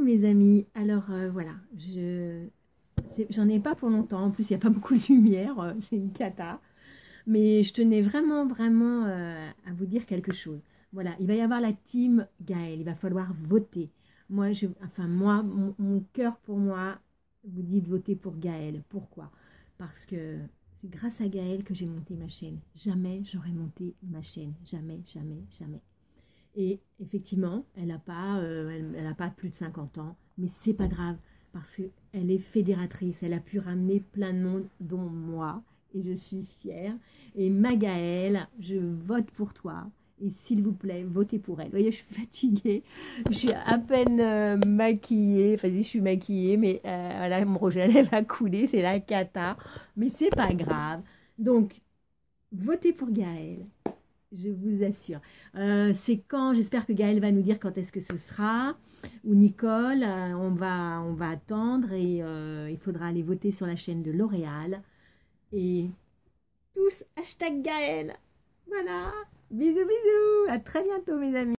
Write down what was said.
Mes amis, alors euh, voilà, je j'en ai pas pour longtemps, en plus il n'y a pas beaucoup de lumière, euh, c'est une cata, mais je tenais vraiment vraiment euh, à vous dire quelque chose. Voilà, il va y avoir la team Gaël, il va falloir voter. Moi, je, enfin moi, mon, cœur pour moi vous dit de voter pour Gaël. Pourquoi? Parce que c'est grâce à Gaël que j'ai monté ma chaîne. Jamais j'aurais monté ma chaîne, jamais, jamais, jamais. Et effectivement, elle n'a pas, euh, elle, pas plus de 50 ans, mais c'est pas grave parce qu'elle est fédératrice. Elle a pu ramener plein de monde, dont moi, et je suis fière. Et Magaëlle, je vote pour toi. Et s'il vous plaît, votez pour elle. Vous voyez, je suis fatiguée. Je suis à peine euh, maquillée. Enfin, je suis maquillée, mais euh, voilà, mon rouge à lèvres a coulé. C'est la cata. Mais c'est pas grave. Donc, votez pour Gaëlle je vous assure. Euh, c'est quand, j'espère que Gaëlle va nous dire quand est-ce que ce sera, ou Nicole, euh, on, va, on va attendre et euh, il faudra aller voter sur la chaîne de L'Oréal. Et tous, hashtag Gaëlle. Voilà, bisous bisous, à très bientôt mes amis.